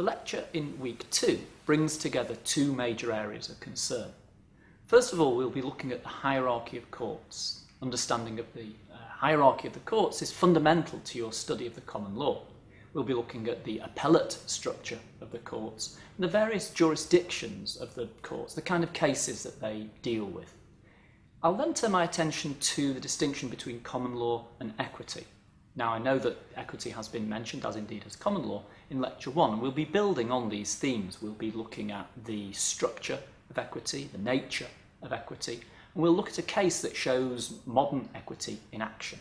The lecture in week two brings together two major areas of concern. First of all, we'll be looking at the hierarchy of courts. Understanding of the uh, hierarchy of the courts is fundamental to your study of the common law. We'll be looking at the appellate structure of the courts and the various jurisdictions of the courts, the kind of cases that they deal with. I'll then turn my attention to the distinction between common law and equity. Now, I know that equity has been mentioned, as indeed has common law, in Lecture 1, and we'll be building on these themes. We'll be looking at the structure of equity, the nature of equity, and we'll look at a case that shows modern equity in action.